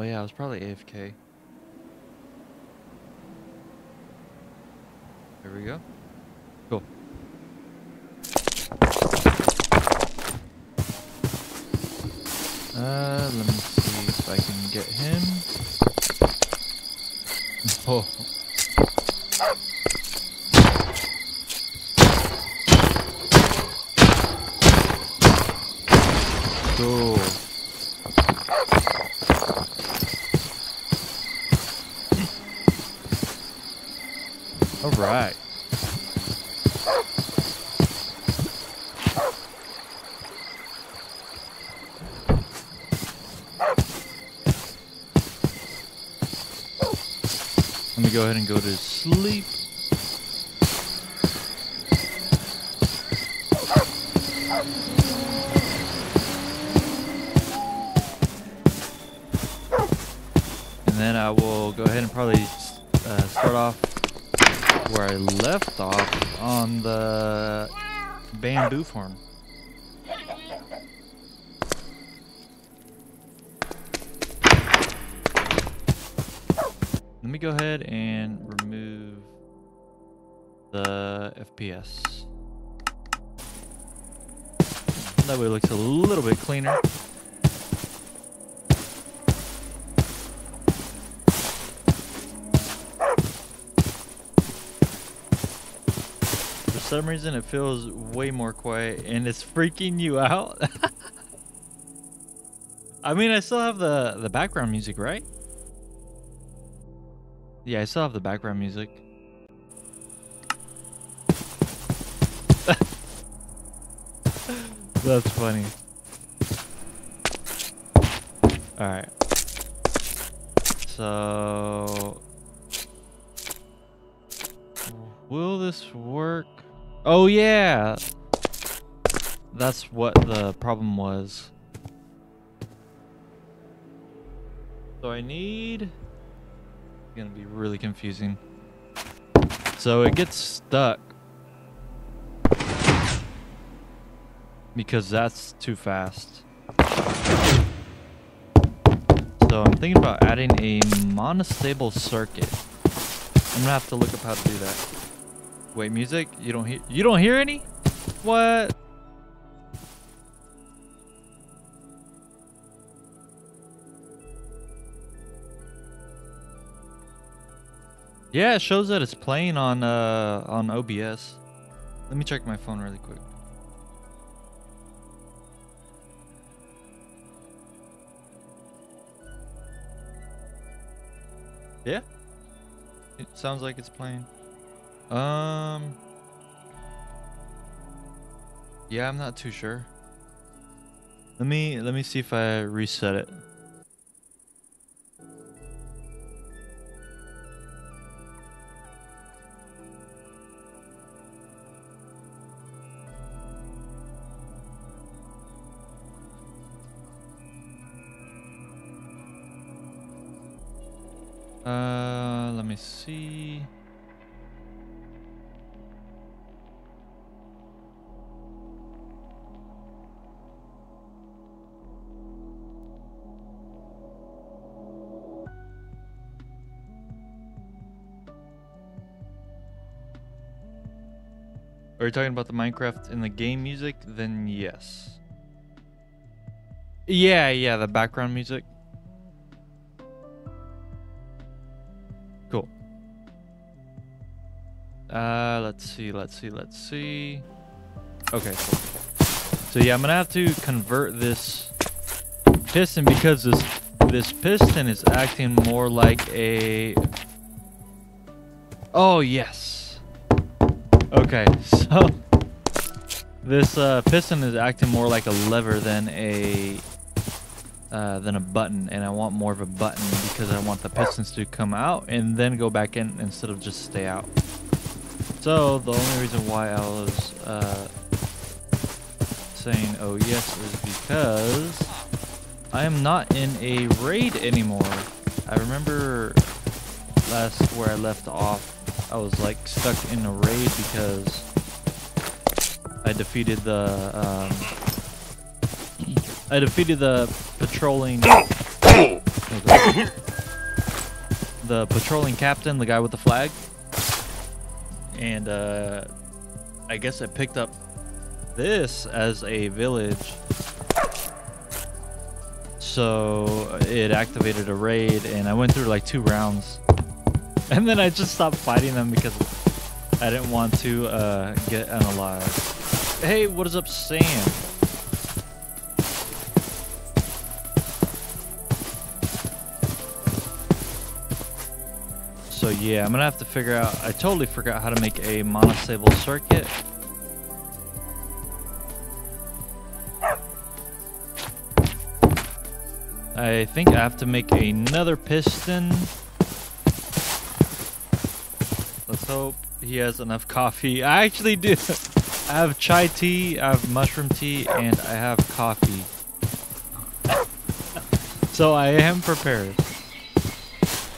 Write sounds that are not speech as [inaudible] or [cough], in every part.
Oh yeah, I was probably AFK. There we go. Cool. Uh, let me see if I can get him. [laughs] Oh. Cool. All right. Let me go ahead and go to reason it feels way more quiet and it's freaking you out. [laughs] I mean, I still have the, the background music, right? Yeah, I still have the background music. [laughs] That's funny. Alright. So... Will this work? Oh, yeah! That's what the problem was. So I need It's gonna be really confusing. So it gets stuck because that's too fast. So I'm thinking about adding a monostable circuit. I'm gonna have to look up how to do that. Wait, music? You don't hear? You don't hear any? What? Yeah, it shows that it's playing on uh on OBS. Let me check my phone really quick. Yeah. It sounds like it's playing. Um Yeah, I'm not too sure. Let me let me see if I reset it. Uh, let me see. You talking about the Minecraft in the game music? Then yes. Yeah, yeah, the background music. Cool. Uh, let's see, let's see, let's see. Okay, cool. So yeah, I'm gonna have to convert this piston because this this piston is acting more like a. Oh yes. Okay, so this uh, piston is acting more like a lever than a uh, than a button, and I want more of a button because I want the pistons to come out and then go back in instead of just stay out. So the only reason why I was uh, saying oh yes is because I am not in a raid anymore. I remember last where I left off, I was like stuck in a raid because I defeated the um, I defeated the patrolling [coughs] the patrolling captain, the guy with the flag, and uh, I guess I picked up this as a village. So it activated a raid, and I went through like two rounds, [laughs] and then I just stopped fighting them because I didn't want to uh, get unalive. Hey, what is up, Sam? So yeah, I'm gonna have to figure out. I totally forgot how to make a monostable circuit. I think I have to make another piston. Hope he has enough coffee. I actually do. I have chai tea, I have mushroom tea, and I have coffee. so I am prepared.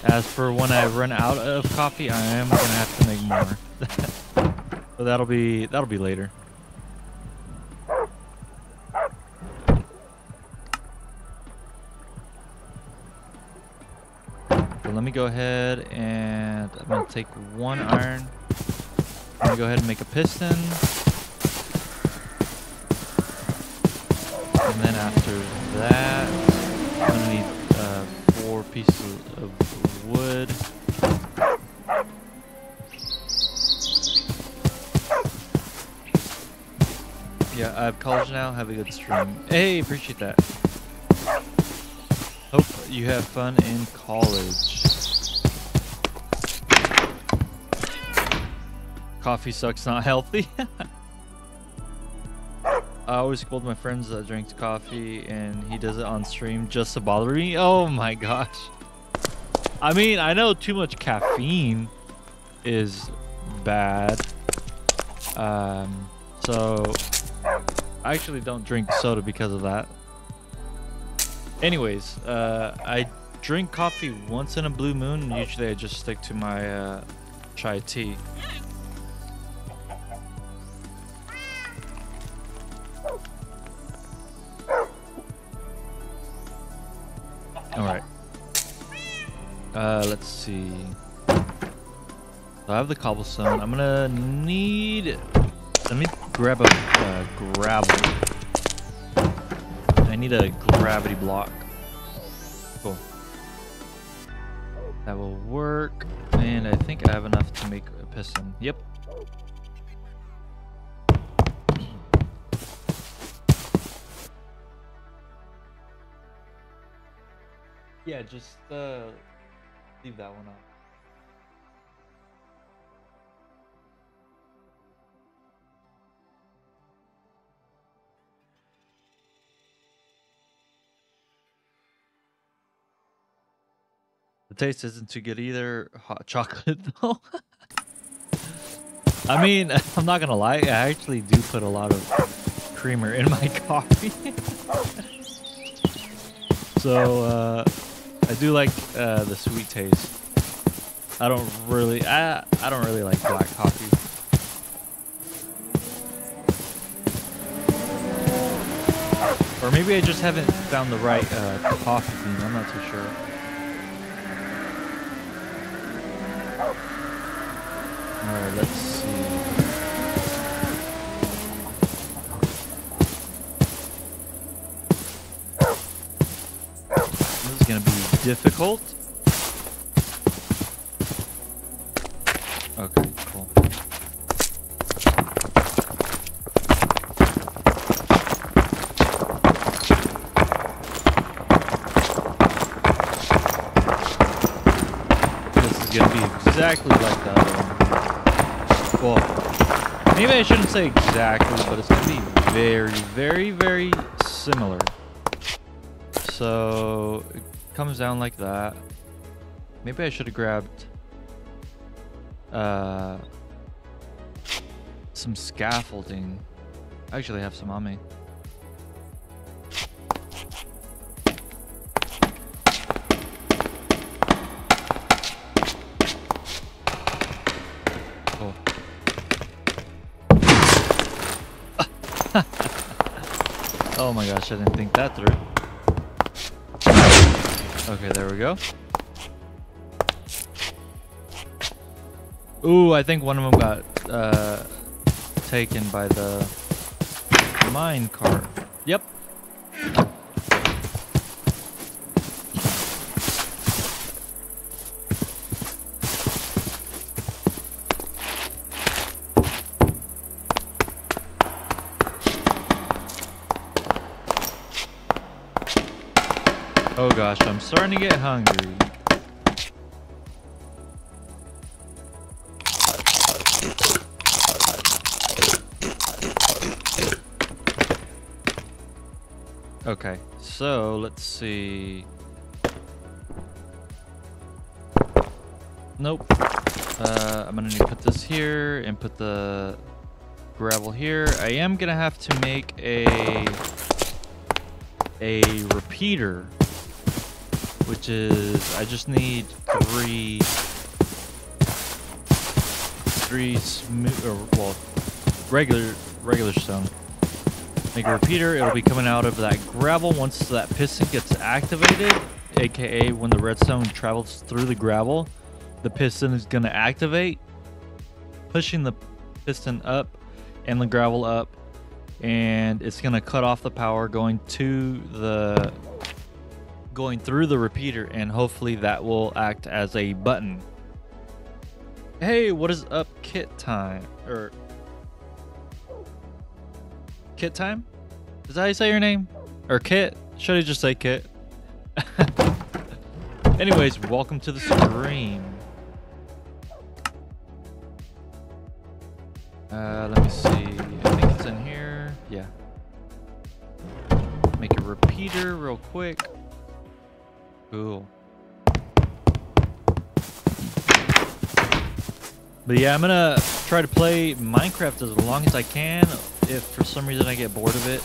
As for when I run out of coffee, I am gonna have to make more. [laughs] so that'll be that'll be later. So let me go ahead and I'm gonna take one iron. I'm gonna go ahead and make a piston. And then after that, I'm gonna need uh, four pieces of wood. Yeah, I have college now. Have a good stream. Hey, appreciate that. Hope you have fun in college. Coffee sucks, not healthy. [laughs] I always scold my friends that drink coffee and he does it on stream just to bother me. Oh my gosh. I mean, I know too much caffeine is bad. Um, so I actually don't drink soda because of that. Anyways, uh, I drink coffee once in a blue moon. Usually I just stick to my uh, chai tea. Uh, let's see. So I have the cobblestone. I'm gonna need. Let me grab a uh, gravel. I need a gravity block. Cool. That will work. And I think I have enough to make a piston. Yep. Yeah, just uh, leave that one up. The taste isn't too good either. Hot chocolate [laughs] though. I mean, [laughs] I'm not gonna lie. I actually do put a lot of creamer in my [laughs] coffee. so uh, I do like uh, the sweet taste. I don't really, I I don't really like black coffee. Or maybe I just haven't found the right uh, coffee bean. I'm not too sure. Alright, let's see. Difficult. Okay, cool. This is gonna be exactly like the other one. Well, maybe I shouldn't say exactly, but it's gonna be very, very, very similar. So comes down like that. Maybe I should have grabbed uh, some scaffolding. I actually have some on me. Cool. [laughs] oh my gosh, I didn't think that through. Okay, there we go. Ooh, I think one of them got uh, taken by the mine cart. Yep. Gosh, I'm starting to get hungry. Okay, so let's see. Nope. Uh, I'm gonna need to put this here and put the gravel here. I am gonna have to make a a repeater, which is I just need three three smooth or well regular regular stone. Make a repeater, it'll be coming out of that gravel once that piston gets activated, aka when the redstone travels through the gravel, the piston is going to activate, pushing the piston up and the gravel up, and it's going to cut off the power going to the going through the repeater and hopefully that will act as a button. Hey, what is up kit time? Or Kit time? Is that how you say your name? Or Kit? Should I just say Kit? [laughs] Anyways, welcome to the stream. Uh, let me see. I think it's in here. Yeah. Make a repeater real quick. Cool. But yeah, I'm gonna try to play Minecraft as long as I can if for some reason I get bored of it,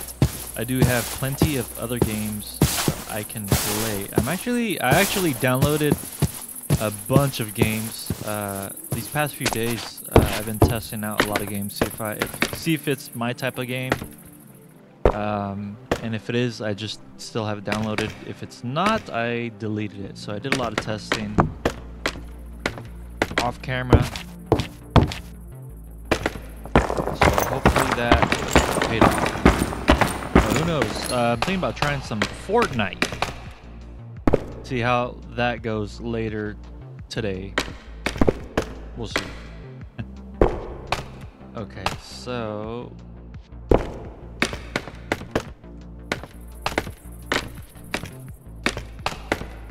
I do have plenty of other games I can play. I'm actually, I actually downloaded a bunch of games uh, these past few days. Uh, I've been testing out a lot of games, see if I if, see if it's my type of game. Um, and if it is, I just still have it downloaded. If it's not, I deleted it. So I did a lot of testing off camera. So hopefully that paid off. who knows? Uh, I'm thinking about trying some Fortnite. See how that goes later today. We'll see. [laughs] okay, so...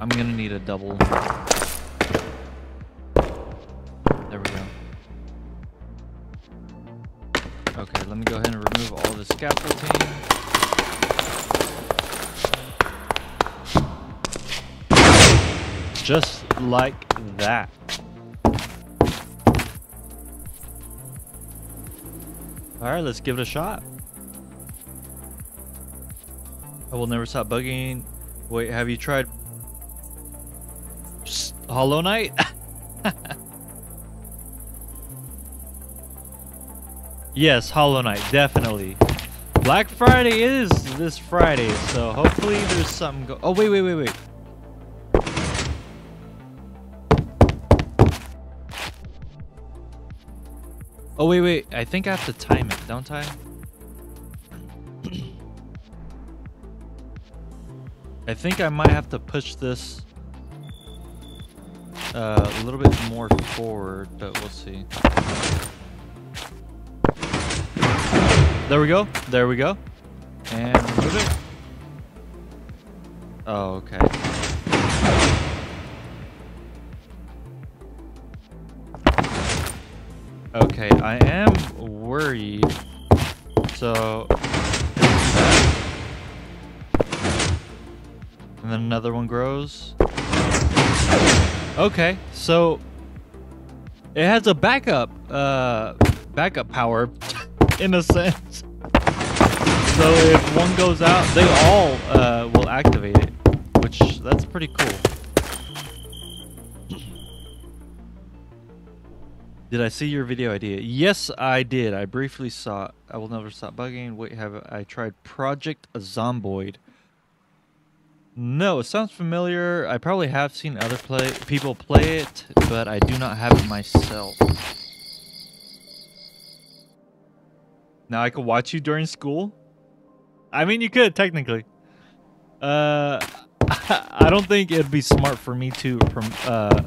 I'm gonna need a double There we go. Okay, let me go ahead and remove all the scaffolding. Just like that. Alright, let's give it a shot. I will never stop bugging. Wait, have you tried Hollow Knight? [laughs] Yes, Hollow Knight, definitely. Black Friday is this Friday, so hopefully there's something go- Oh, wait, wait, wait, wait. Oh, wait, wait. I think I have to time it, don't I? [clears throat] I think I might have to push this uh, a little bit more forward, but we'll see. There we go. There we go. And move it. Oh, okay. Okay, I am worried. So, and then another one grows. Okay, so it has a backup, uh, backup power [laughs] in a sense. So if one goes out, they all uh, will activate it, which that's pretty cool. [clears throat] Did I see your video idea? Yes, I did. I briefly saw. I will never stop bugging. Wait, have I tried Project Zomboid? No, it sounds familiar. I probably have seen other play people play it, but I do not have it myself. Now I could watch you during school? I mean, you could technically. Uh, [laughs] I don't think it'd be smart for me to uh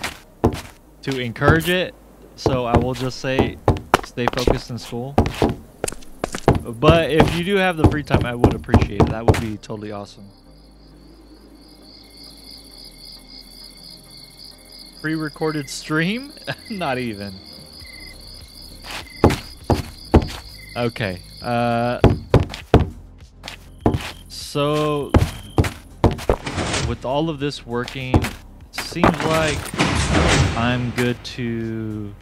to encourage it. So I will just say, stay focused in school. But if you do have the free time, I would appreciate it. That would be totally awesome. Pre-recorded stream? [laughs] Not even. Okay. Uh. So, with all of this working, it seems like I'm good to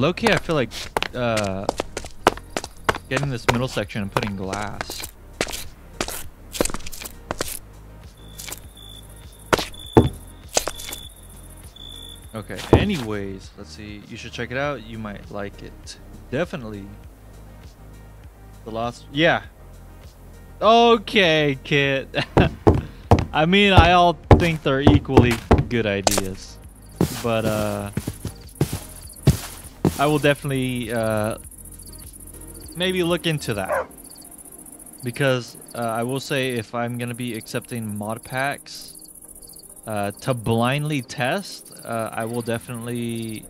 Loki, I feel like uh, getting this middle section and putting glass. Okay, anyways, let's see. You should check it out. You might like it. Definitely. The last. Yeah. Okay, kid. [laughs] I mean, I all think they're equally good ideas. But, uh... I will definitely uh, maybe look into that. Because uh, I will say if I'm going to be accepting mod packs uh, to blindly test, uh, I will definitely...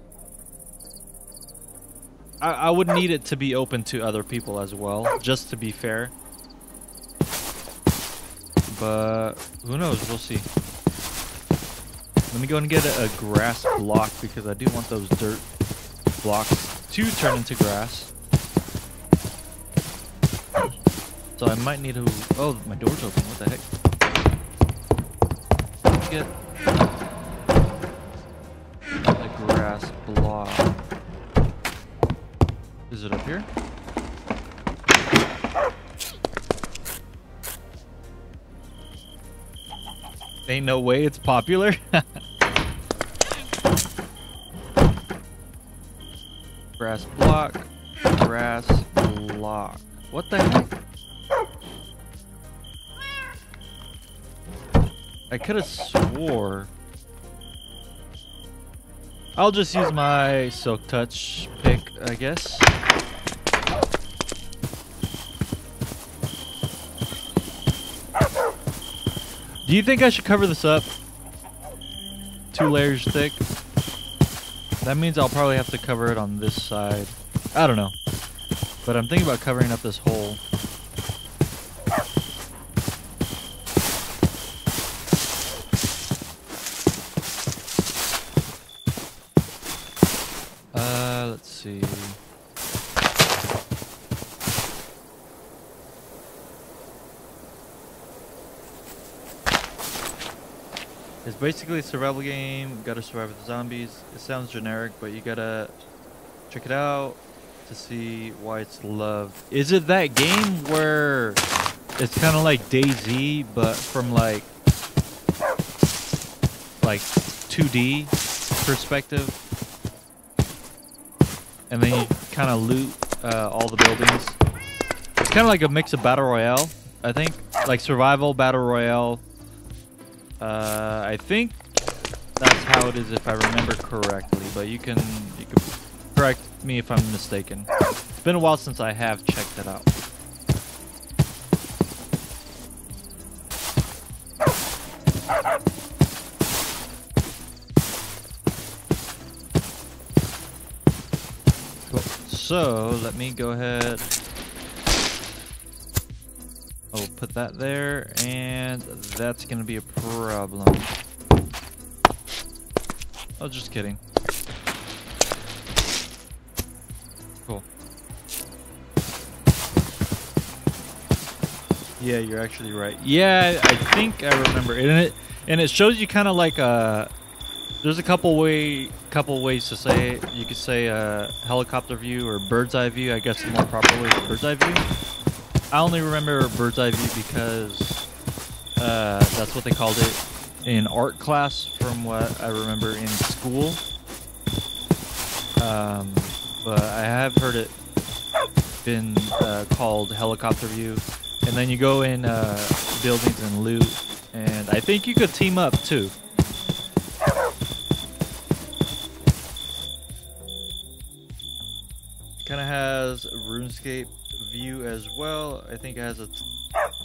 I, I would need it to be open to other people as well, just to be fair. But who knows, we'll see. Let me go and get a, a grass block because I do want those dirt blocks to turn into grass. So I might need to... Oh, my door's open. What the heck? Get a grass block. Is it up here? Ain't no way it's popular. [laughs] Grass block. Grass block. What the heck? I could have swore. I'll just use my Silk Touch pick, I guess. Do you think I should cover this up? Two layers thick? That means I'll probably have to cover it on this side. I don't know. But I'm thinking about covering up this hole. Uh, let's see. It's basically a survival game. You Gotta survive the zombies. It sounds generic, but you gotta check it out to see why it's loved. Is it that game where it's kind of like DayZ, but from like like 2D perspective, and then you kind of loot uh, all the buildings. It's kind of like a mix of battle royale, I think, like survival battle royale uh, I think that's how it is if I remember correctly, but you can you can correct me if I'm mistaken. It's been a while since I have checked it out. So let me go ahead I'll put that there, and that's gonna be a problem. Oh, just kidding. Cool. Yeah, you're actually right. Yeah, I think I remember and it and it shows you kind of like a. Uh, there's a couple way, couple ways to say it. You could say a helicopter view or bird's eye view. I guess the more properly bird's eye view. I only remember bird's eye view because uh, that's what they called it in art class from what I remember in school. Um, but I have heard it been uh, called helicopter view. And then you go in uh, buildings and loot, and I think you could team up too. Kind of has RuneScape view as well. I think it has a.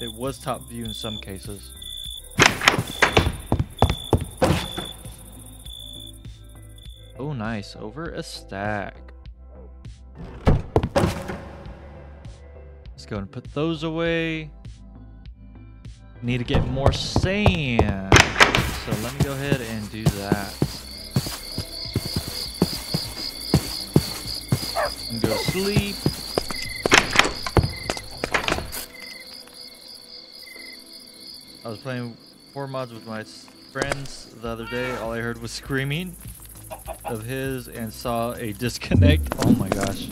It was top view in some cases. Oh, nice. Over a stack. Let's go and put those away. Need to get more sand. So let me go ahead and do that. And go sleep. I was playing four mods with my friends the other day. All I heard was screaming of his and saw a disconnect. Oh my gosh.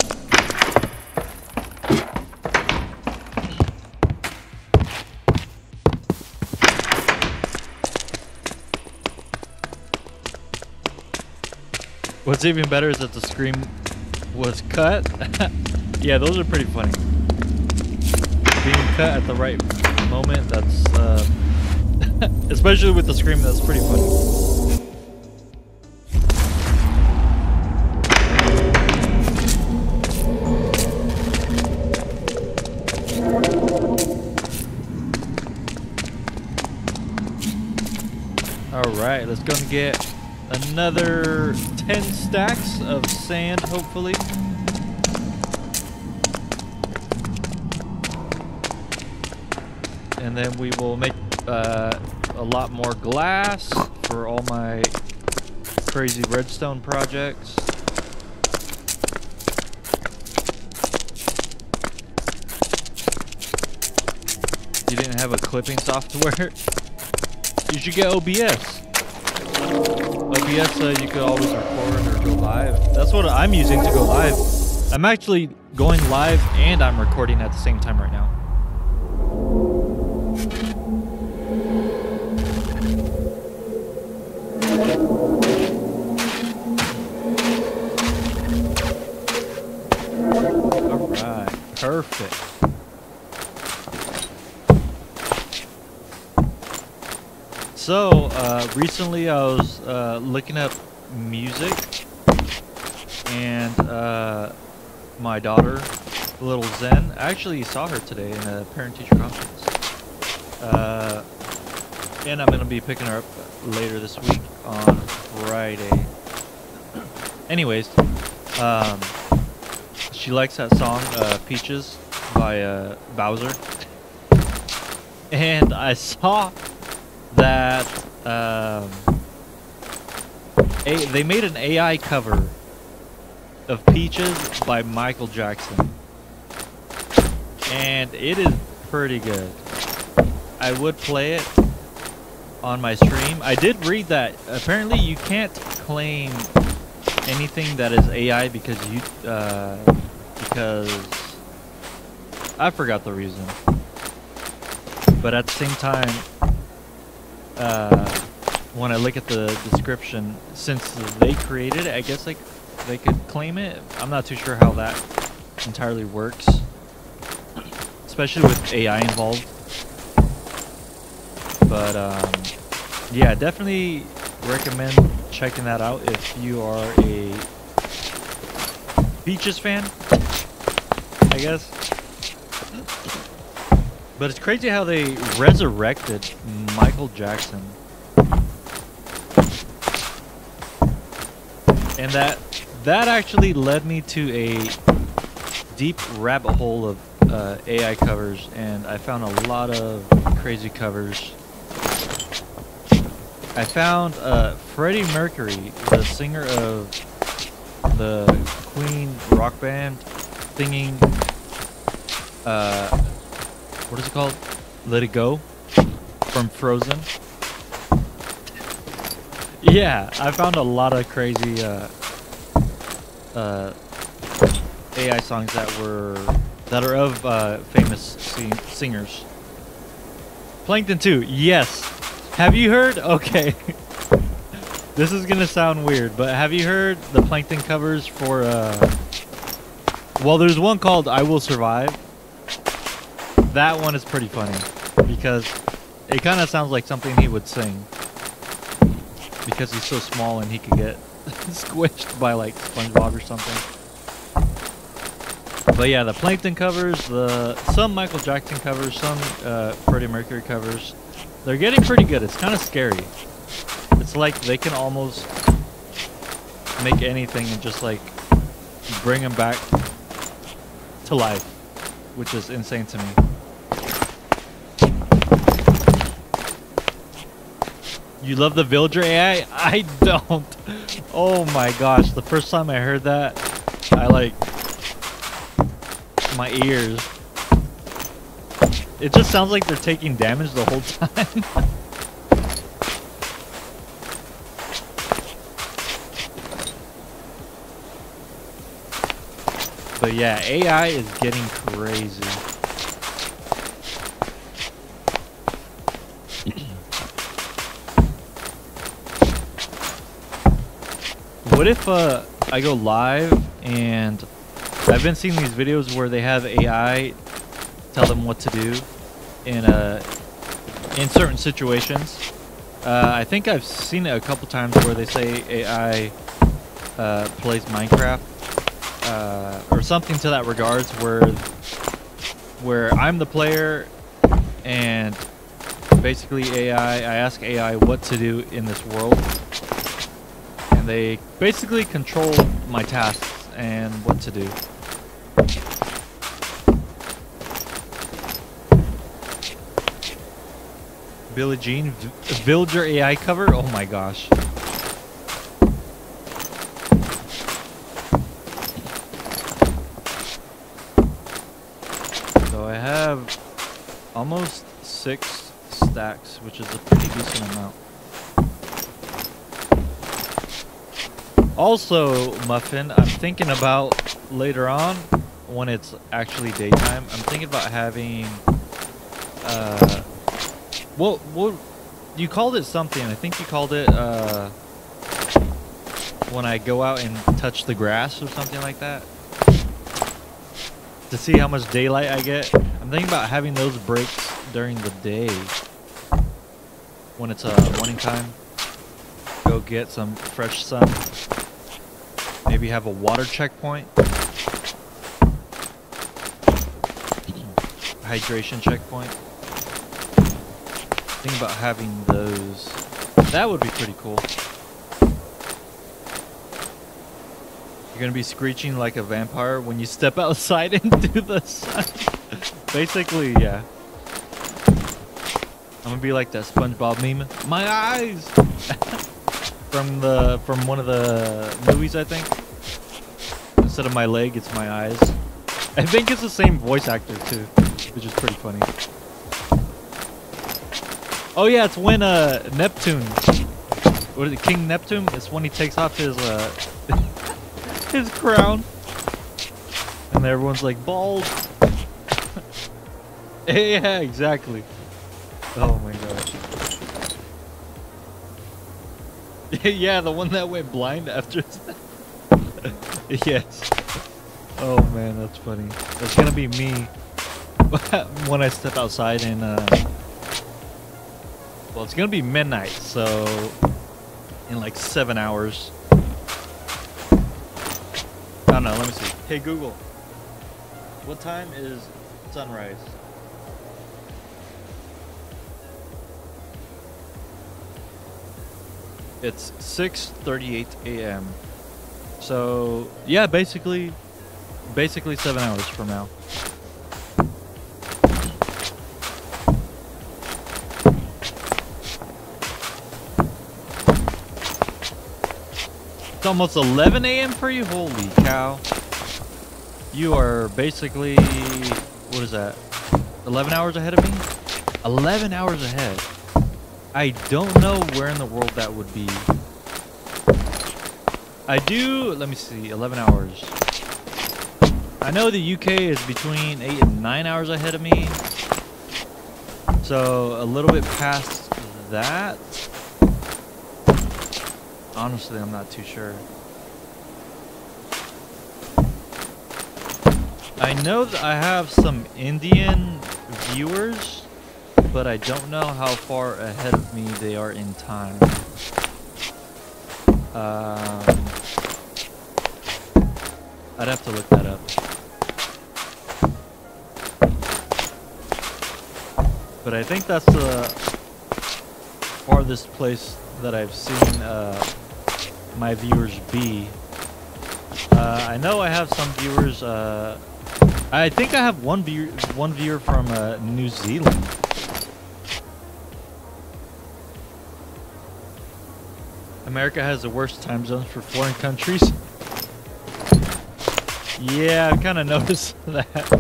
What's even better is that the scream was cut. [laughs] yeah, those are pretty funny. Being cut at the right moment, that's, uh, [laughs] especially with the scream, that's pretty funny. Alright, let's go and get another 10 stacks of sand, hopefully. Then we will make uh, a lot more glass for all my crazy redstone projects. You didn't have a clipping software? [laughs] You should get OBS. OBS, uh, you could always record or go live. That's what I'm using to go live. I'm actually going live and I'm recording at the same time right now. Perfect. So, uh, recently I was uh, looking up music, and uh, my daughter, little Zen, I actually saw her today in a parent-teacher conference. Uh, and I'm going to be picking her up later this week on Friday. [clears throat] Anyways, um, she likes that song, uh, Peaches, by uh, Bowser. And I saw that um, a, they made an AI cover of Peaches by Michael Jackson. And it is pretty good. I would play it on my stream. I did read that apparently you can't claim anything that is AI because you uh, because I forgot the reason. But at the same time, uh, when I look at the description, since they created it, I guess like they could claim it. I'm not too sure how that entirely works, especially with AI involved. But um, yeah, definitely recommend checking that out if you are a Peaches fan. I guess. But it's crazy how they resurrected Michael Jackson. And that that actually led me to a deep rabbit hole of uh, AI covers, and I found a lot of crazy covers. I found uh, Freddie Mercury, the singer of the Queen rock band, singing uh, what is it called? Let It Go from Frozen. Yeah, I found a lot of crazy uh, uh, AI songs that were that are of uh, famous sing singers. Plankton 2, yes. Have you heard? [laughs] Okay. This is gonna sound weird, but have you heard the Plankton covers for uh, Well, there's one called I Will Survive. That one is pretty funny because it kind of sounds like something he would sing because he's so small and he could get [laughs] squished by like SpongeBob or something. But yeah, the Plankton covers, the some Michael Jackson covers, some uh, Freddie Mercury covers. They're getting pretty good. It's kind of scary. It's like they can almost make anything and just like bring them back to life, which is insane to me. You love the Villager AI? [laughs] I don't. Oh my gosh, the first time I heard that, I like my ears. It just sounds like they're taking damage the whole [laughs] time. But yeah, AI is getting crazy. what if uh, I go live and I've been seeing these videos where they have AI tell them what to do in uh, in certain situations. Uh, I think I've seen it a couple times where they say AI uh, plays Minecraft uh, or something to that regards, where where I'm the player and basically AI. I ask AI what to do in this world, and they basically control my tasks and what to do. Billie Jean, Villager AI cover? Oh my gosh. So I have almost six stacks, which is a pretty decent amount. Also, Muffin, I'm thinking about later on, when it's actually daytime, I'm thinking about having, uh, well, well, you called it something. I think you called it uh, when I go out and touch the grass or something like that. To see how much daylight I get. I'm thinking about having those breaks during the day. When it's uh, morning time. Go get some fresh sun. Maybe have a water checkpoint. [clears throat] Hydration checkpoint think about having those. That would be pretty cool. You're gonna be screeching like a vampire when you step [laughs] outside into the sun. Basically, yeah. I'm gonna be like that SpongeBob meme. My eyes! [laughs] from the from one of the movies, I think. Instead of my leg, it's my eyes. I think it's the same voice actor too, which is pretty funny. Oh yeah, it's when uh Neptune, what is it, King Neptune? It's when he takes off his uh [laughs] his crown, and everyone's like bald. [laughs] yeah, exactly. Oh my gosh. [laughs] yeah, the one that went blind after. [laughs] yes. Oh man, that's funny. That's gonna be me when I step outside and. Uh, well, it's gonna be midnight, so in like seven hours. Don't know, let me see. Hey Google, what time is sunrise? It's 6:38 a.m. So yeah, basically, basically seven hours from now. It's almost 11 a.m. for you? Holy cow. You are basically, what is that? 11 hours ahead of me? 11 hours ahead. I don't know where in the world that would be. I do, let me see, 11 hours. I know the UK is between 8 and 9 hours ahead of me. So a little bit past that. Honestly, I'm not too sure. I know that I have some Indian viewers, but I don't know how far ahead of me they are in time. Um, I'd have to look that up. But I think that's the farthest place that I've seen uh, my viewers be. Uh, I know I have some viewers. Uh, I think I have one viewer, one viewer from uh, New Zealand. America has the worst time zones for foreign countries. Yeah, I've kind of [laughs] noticed that.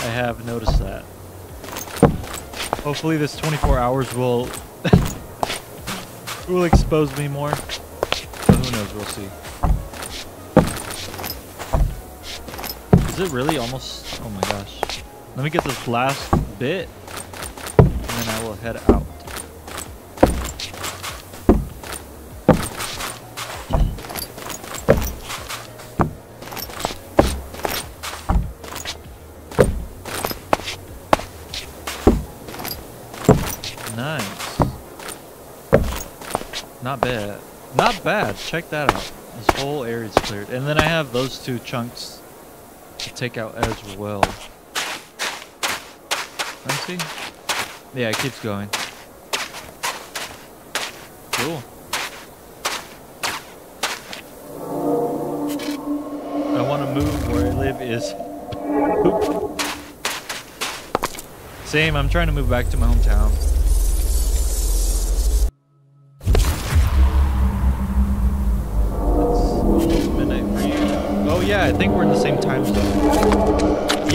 I have noticed that. Hopefully this 24 hours will [laughs] will expose me more. We'll see. Is it really almost... Oh my gosh. Let me get this last bit, and then I will head out. Nice. Not bad. Not bad. Check that out. This whole area's cleared. And then I have those two chunks to take out as well. Let me see. Yeah, it keeps going. Cool. I want to move where I live is... Oop. Same, I'm trying to move back to my hometown.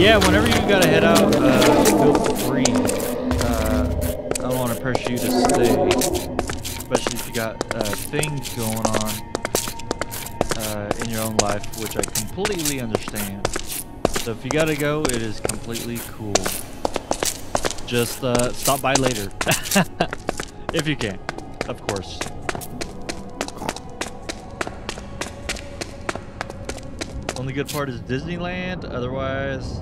Yeah, whenever you gotta head out, uh, feel free. Uh, I don't want to pressure you to stay, especially if you got uh, things going on uh, in your own life, which I completely understand. So if you gotta go, it is completely cool. Just uh, stop by later, [laughs] if you can, of course. Only good part is Disneyland. Otherwise,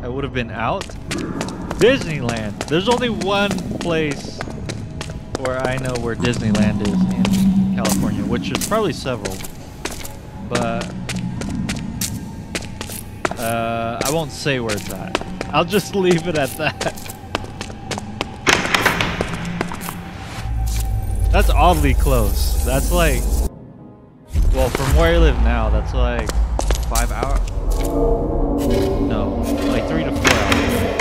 I would have been out. Disneyland. There's only one place where I know where Disneyland is in California, which is probably several. But uh, I won't say where it's at. I'll just leave it at that. That's oddly close. That's like, well, from where I live now, that's like five hours. No, like three to four hours.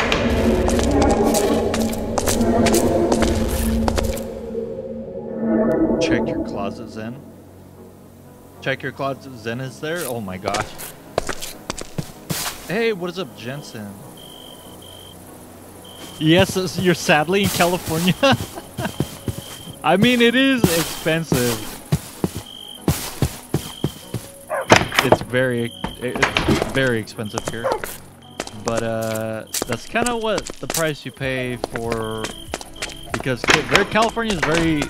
Check your closet, Zen. Check your closet, Zen is there? Oh my gosh. Hey, what is up, Jensen? Yes, you're sadly in California. [laughs] I mean, it is expensive. Very, very expensive here. But uh, that's kind of what the price you pay for, because California is very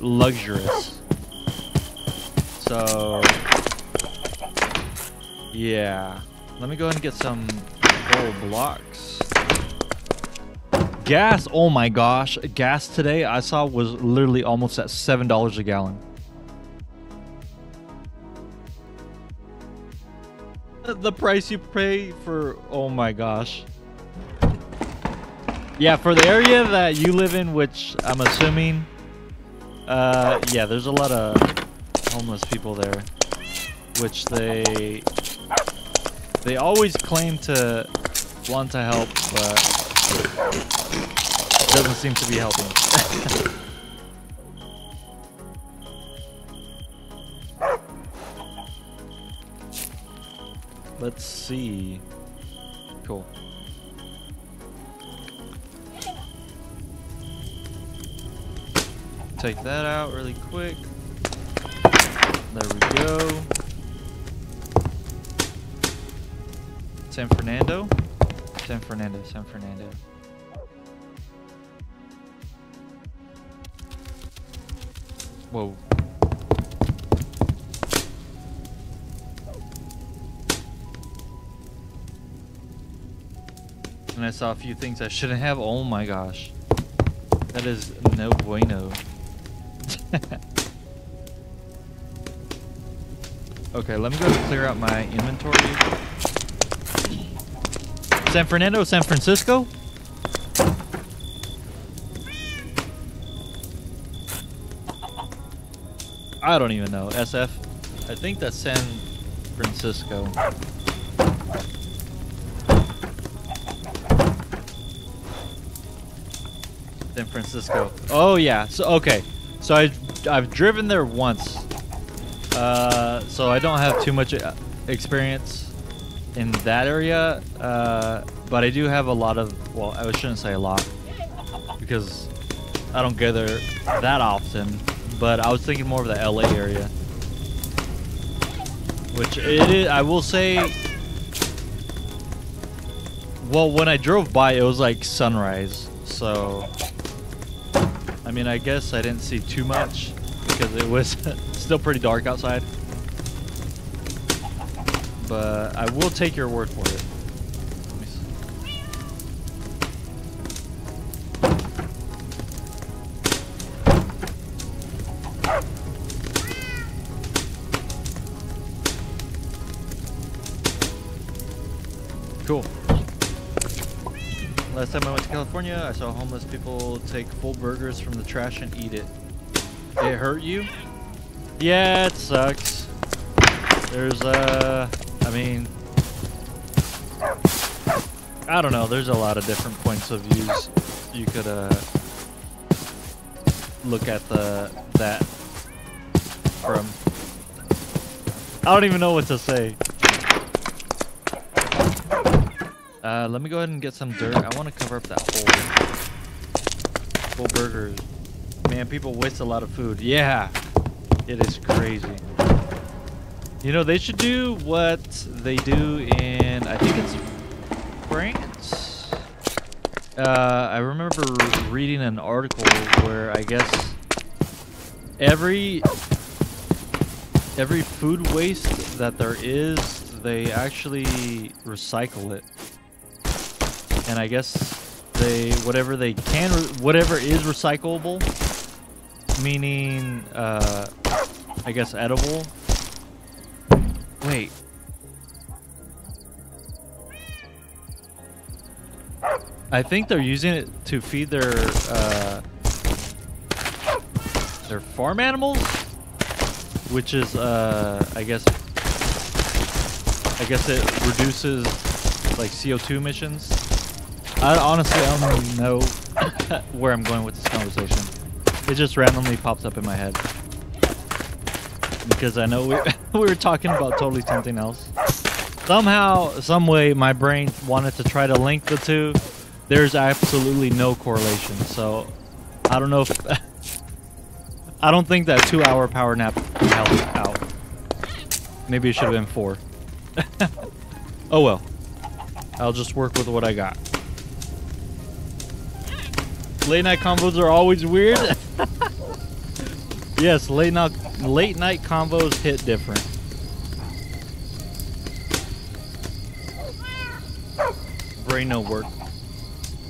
luxurious. So, yeah. Let me go ahead and get some blocks. Gas, oh my gosh. Gas today I saw was literally almost at $7 a gallon. The price you pay for, oh my gosh. Yeah, for the area that you live in, which I'm assuming, uh, yeah, there's a lot of homeless people there, which they, they always claim to want to help, but doesn't seem to be helping. [laughs] Let's see. Cool. Take that out really quick. There we go. San Fernando? San Fernando, San Fernando. Whoa. And I saw a few things I shouldn't have. Oh my gosh. That is no bueno. [laughs] okay, let me go clear out my inventory. San Fernando, San Francisco? I don't even know. SF? I think that's San Francisco. San Francisco. Oh yeah. So okay. So I I've driven there once. Uh, so I don't have too much uh, experience in that area. Uh, but I do have a lot of. Well, I shouldn't say a lot because I don't go there that often. But I was thinking more of the LA area, which it is. I will say. Well, when I drove by, it was like sunrise, so I mean, I guess I didn't see too much because it was [laughs] still pretty dark outside. But I will take your word for it. Last time I went to California, I saw homeless people take full burgers from the trash and eat it. It hurt you? Yeah, it sucks. There's, uh, I mean, I don't know. There's a lot of different points of views you could, uh, look at the, that from. I don't even know what to say. Uh, let me go ahead and get some dirt. I want to cover up that hole. Full burgers. Man, people waste a lot of food. Yeah, it is crazy. You know, they should do what they do in, I think it's France? Uh, I remember reading an article where I guess every every food waste that there is, they actually recycle it and I guess they whatever they can whatever is recyclable, meaning uh, I guess edible. Wait. I think they're using it to feed their uh, their farm animals, which is uh, I guess I guess it reduces like CO2 emissions. I honestly I don't know [coughs] where I'm going with this conversation. It just randomly pops up in my head. Because I know we, [laughs] we were talking about totally something else. Somehow, some way, my brain wanted to try to link the two. There's absolutely no correlation. So, I don't know if... [laughs] I don't think that two-hour power nap helped out. Maybe it should have been four. [laughs] oh well. I'll just work with what I got. Late night combos are always weird. [laughs] yes, late night late night combos hit different. Brain no work.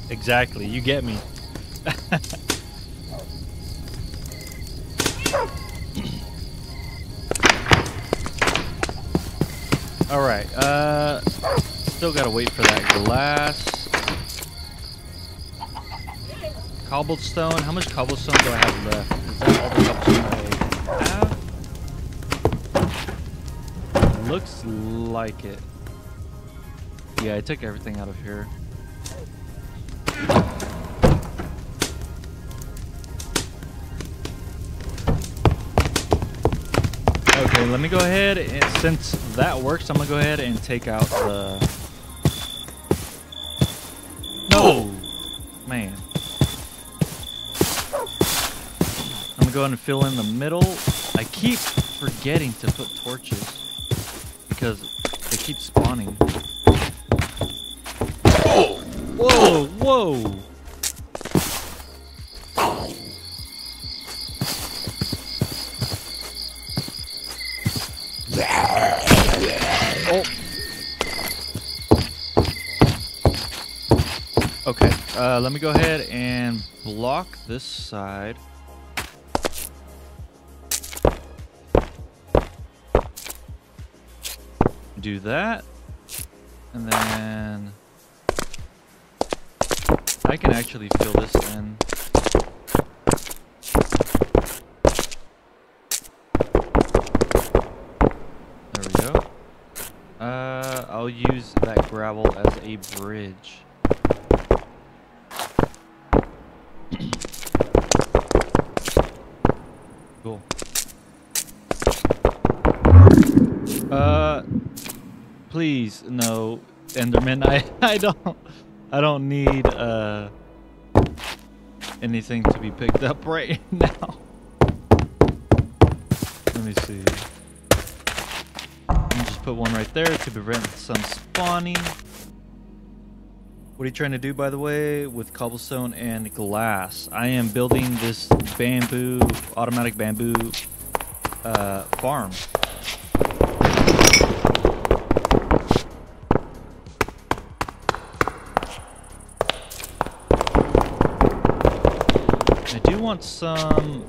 Exactly, you get me. [laughs] All right, uh, still gotta wait for that glass. Cobblestone. How much cobblestone do I have left? Is that all the cobblestone I have? Looks like it. Yeah, I took everything out of here. Okay, let me go ahead and since that works, I'm gonna go ahead and take out the. Go ahead and fill in the middle. I keep forgetting to put torches because they keep spawning. Whoa! Whoa! Oh. Okay, uh, let me go ahead and block this side. Do that. And then I can actually fill this in. There we go. Uh, I'll use that gravel as a bridge. cool. Uh, please, no, Enderman. [laughs] I, I don't, I don't need, uh, anything to be picked up right [laughs] now. Let me see. Let me just put one right there to prevent some spawning. What are you trying to do, by the way, with cobblestone and glass? I am building this bamboo, automatic bamboo uh, farm. I do want some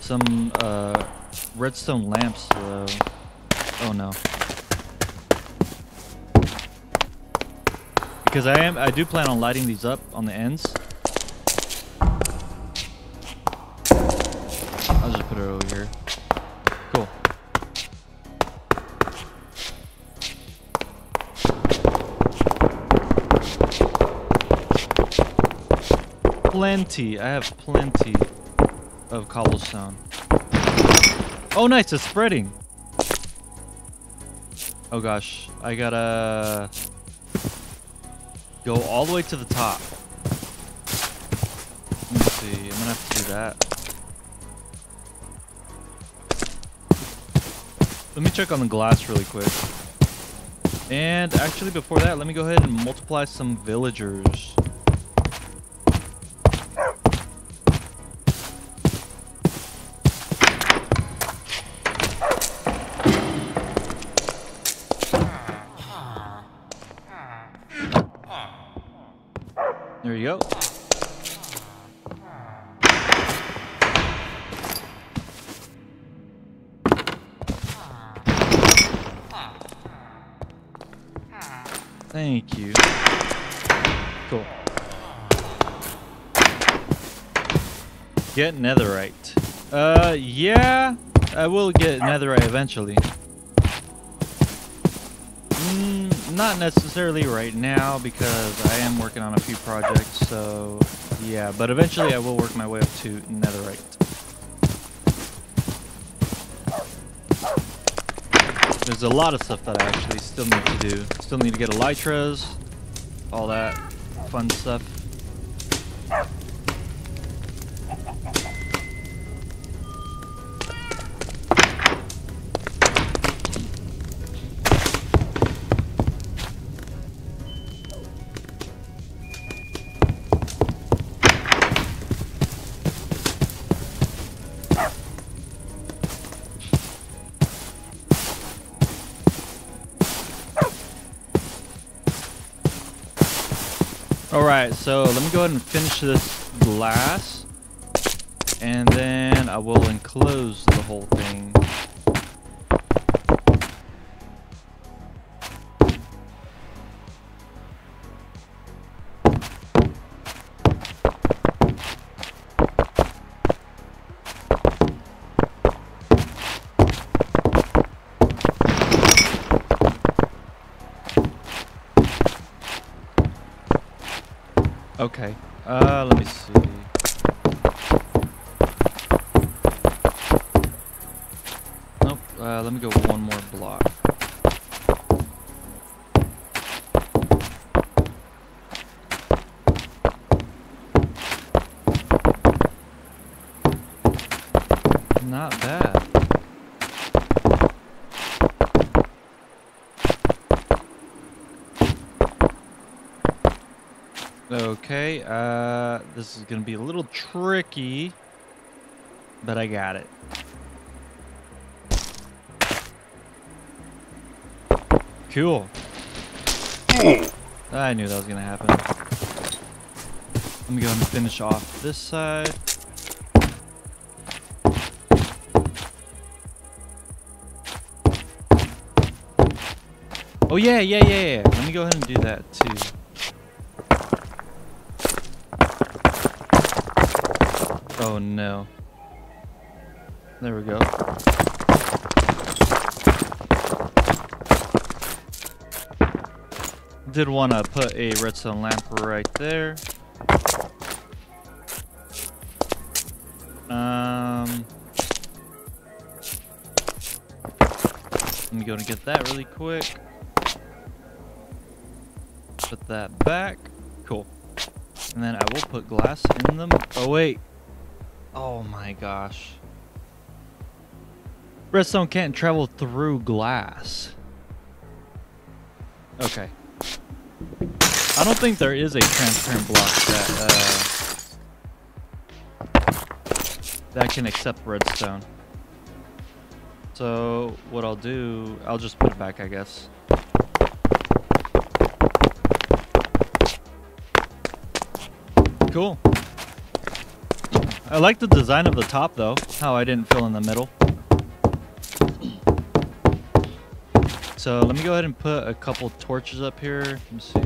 some uh, redstone lamps. Oh no. Because I am I do plan on lighting these up on the ends. Plenty. I have plenty of cobblestone. Oh nice, it's spreading. Oh gosh, I gotta go all the way to the top. Let me see, I'm gonna have to do that. Let me check on the glass really quick. And actually before that, let me go ahead and multiply some villagers. You go. Thank you. Cool. Get netherite. Uh, yeah, I will get netherite eventually. Not necessarily right now because I am working on a few projects, so yeah, but eventually I will work my way up to netherite. There's a lot of stuff that I actually still need to do. Still need to get elytras, all that fun stuff. Alright, so let me go ahead and finish this glass. And then I will enclose the whole thing. Not bad. Okay, uh, this is gonna be a little tricky, but I got it. Cool. I knew that was gonna happen. Let me go and finish off this side. Oh yeah, yeah, yeah, yeah. Let me go ahead and do that too. Oh no. There we go. Did want to put a redstone lamp right there. Um, let me go and get that really quick. Put that back. Cool. And then I will put glass in them. Oh wait. Oh my gosh. Redstone can't travel through glass. Okay. I don't think there is a transparent block that uh, that can accept redstone. So what I'll do, I'll just put it back, I guess. Cool. I like the design of the top though, how I didn't fill in the middle. So let me go ahead and put a couple torches up here. Let me see.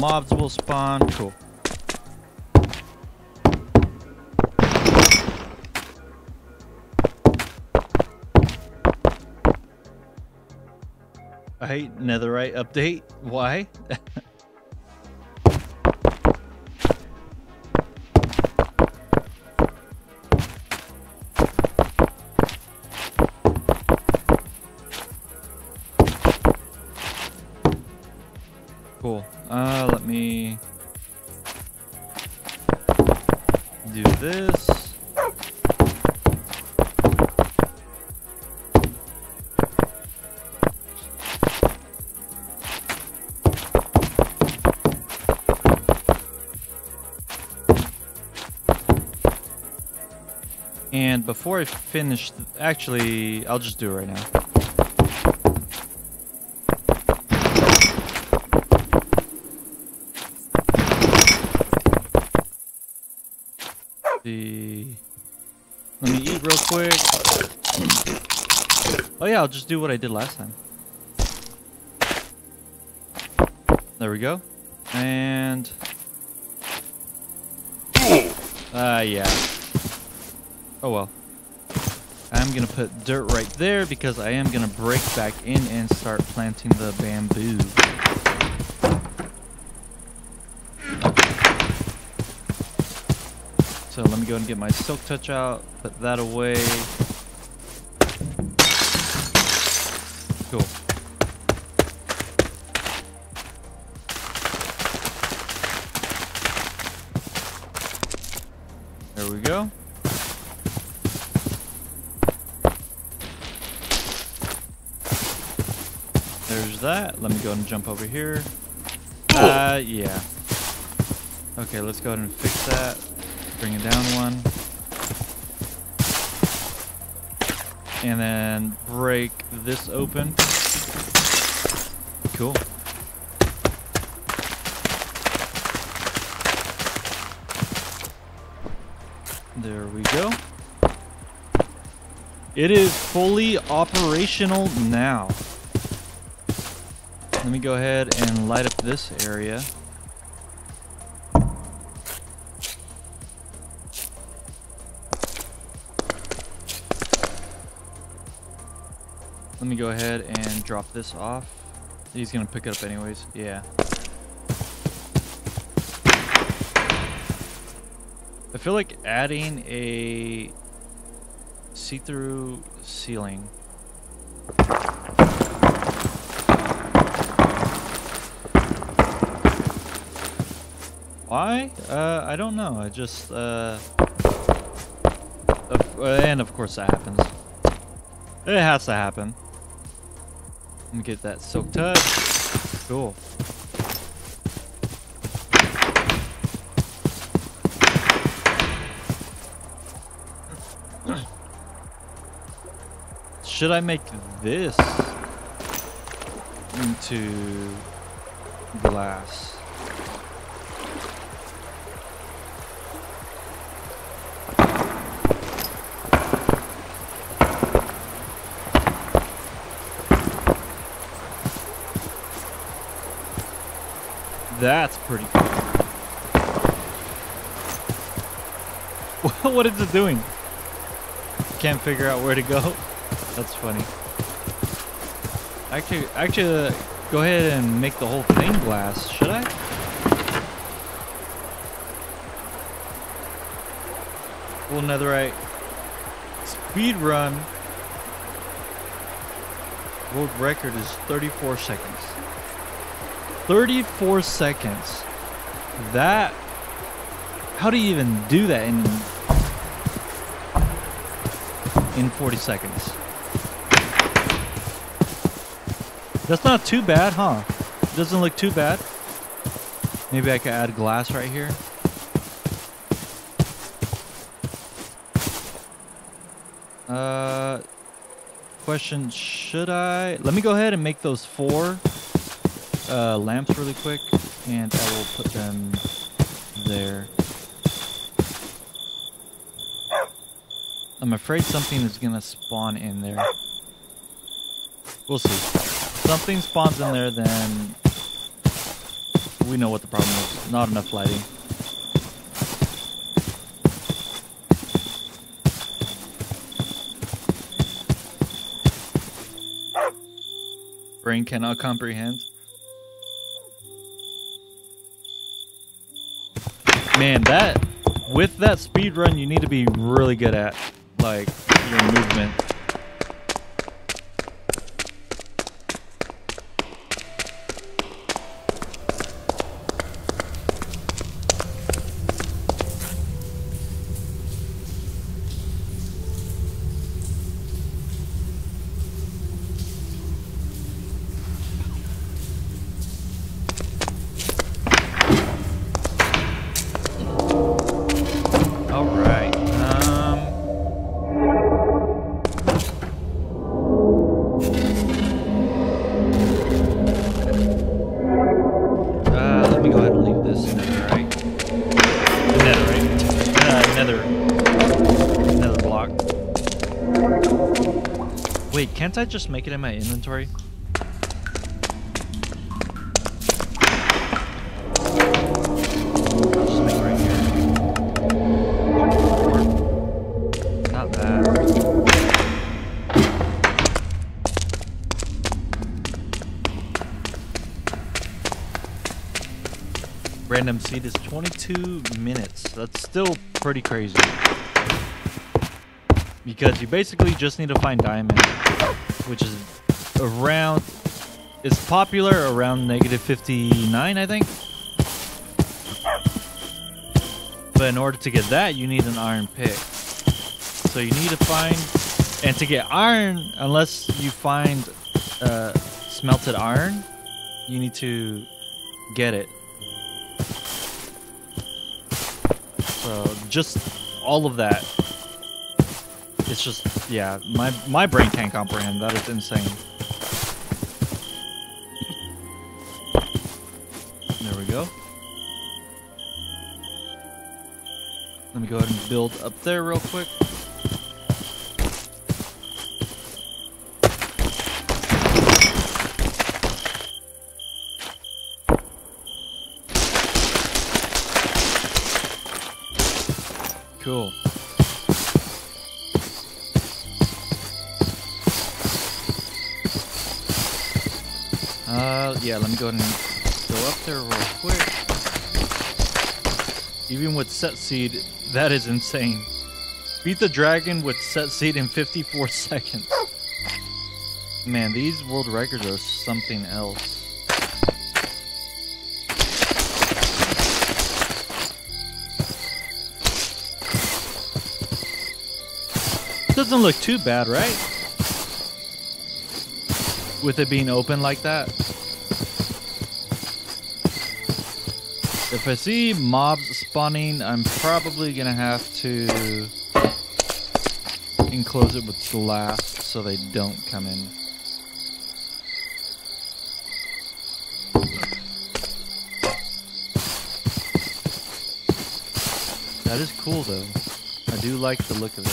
Mobs will spawn. Cool. I hate netherite update. Why? [laughs] before I finish, actually, I'll just do it right now. The let me eat real quick. Oh yeah, I'll just do what I did last time. There we go. And uh yeah. Oh well. I'm gonna put dirt right there because I am gonna break back in and start planting the bamboo. So let me go and get my silk touch out, put that away. Cool. Let me go and jump over here. Uh, yeah. Okay, let's go ahead and fix that. Bring it down one. And then break this open. Cool. There we go. It is fully operational now. Let me go ahead and light up this area. Let me go ahead and drop this off. He's gonna pick it up anyways. Yeah. I feel like adding a see-through ceiling. Why? Uh, I don't know. I just, uh, and of course that happens. It has to happen. Let me get that silk touch. Cool. Should I make this into glass? That's pretty cool. [laughs] what is it doing? Can't figure out where to go. [laughs] That's funny. Actually, actually, uh, go ahead and make the whole thing glass. Should I? Full netherite. Speed run. World record is 34 seconds. 34 seconds. That. How do you even do that in in 40 seconds? That's not too bad, huh? Doesn't look too bad. Maybe I could add glass right here. Uh, question, should I? Let me go ahead and make those four uh, lamps really quick, and I will put them there. I'm afraid something is gonna spawn in there. We'll see. If something spawns in there, then we know what the problem is. Not enough lighting. Brain cannot comprehend. Man, that with that speed run, you need to be really good at like your movement. Can't I just make it in my inventory? Random seed is 22 minutes. That's still pretty crazy. Because you basically just need to find diamonds which is around, it's popular around negative 59, I think. But in order to get that, you need an iron pick. So you need to find, and to get iron, unless you find uh, smelted iron, you need to get it. So just all of that it's just, yeah, my, my brain can't comprehend. That is insane. There we go. Let me go ahead and build up there real quick. Yeah, let me go ahead and go up there real quick. Even with set seed, that is insane. Beat the dragon with set seed in 54 [laughs] seconds. Man, these world records are something else. Doesn't look too bad, right? With it being open like that. If I see mobs spawning, I'm probably gonna have to enclose it with glass so they don't come in. That is cool though. I do like the look of it.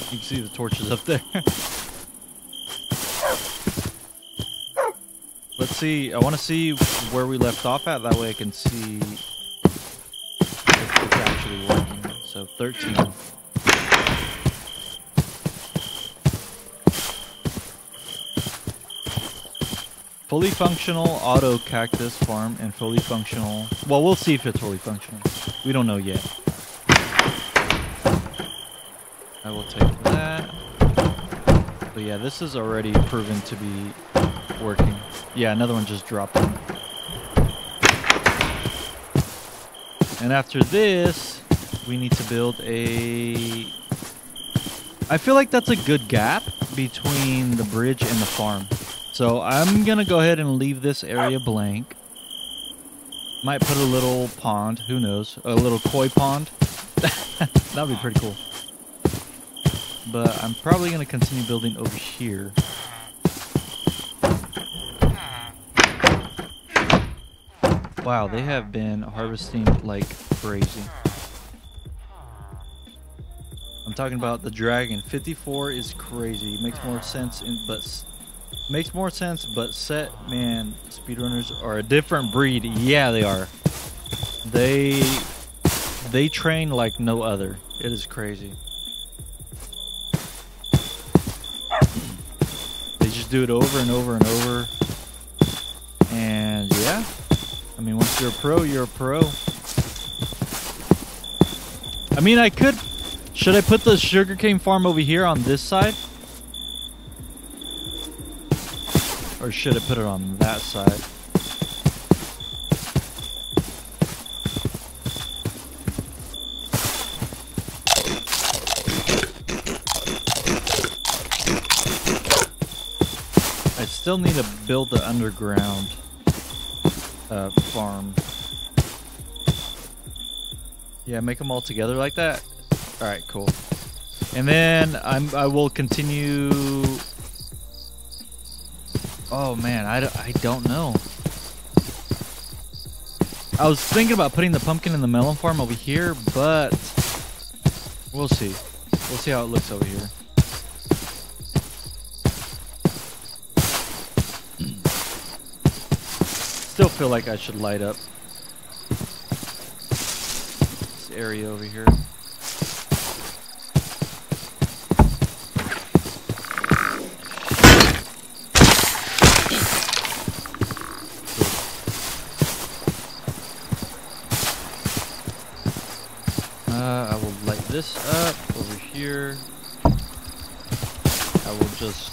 You can see the torches up there. [laughs] See. I want to see where we left off at. That way I can see if it's actually working. So 13. Fully functional auto cactus farm and fully functional. Well, we'll see if it's fully functional. We don't know yet. I will take that. But yeah, this is already proven to be working. Yeah, another one just dropped. And after this, we need to build a... I feel like that's a good gap between the bridge and the farm. So I'm going to go ahead and leave this area blank. Might put a little pond, who knows, a little koi pond. [laughs] that would be pretty cool. But I'm probably going to continue building over here. Wow, they have been harvesting like crazy. I'm talking about the dragon. 54 is crazy. It makes more sense in but Makes more sense, but set man speedrunners are a different breed. Yeah, they are. They they train like no other. It is crazy. They just do it over and over and over. And yeah, I mean, once you're a pro, you're a pro. I mean, I could. Should I put the sugarcane farm over here on this side? Or should I put it on that side? I still need to build the underground uh, farm. Yeah, make them all together like that. All right, cool. And then I'm I will continue Oh man, I, I don't know. I was thinking about putting the pumpkin in the melon farm over here, but we'll see. We'll see how it looks over here. Still feel like I should light up this area over here. Uh, I will light this up over here. I will just,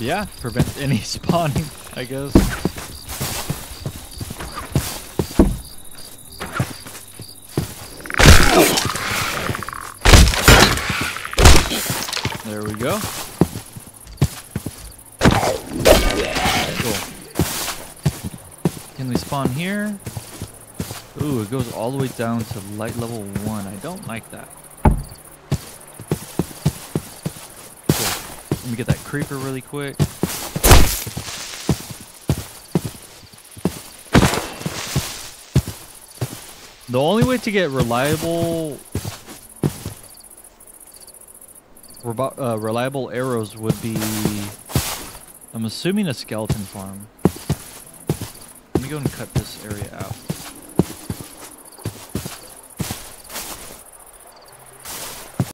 yeah, prevent any [laughs] spawning, I guess. There we go. Cool. Can we spawn here? Ooh, it goes all the way down to light level 1. I don't like that. Let me get that creeper really quick. The only way to get reliable uh, reliable arrows would be I'm assuming a skeleton farm. Let me go and cut this area out.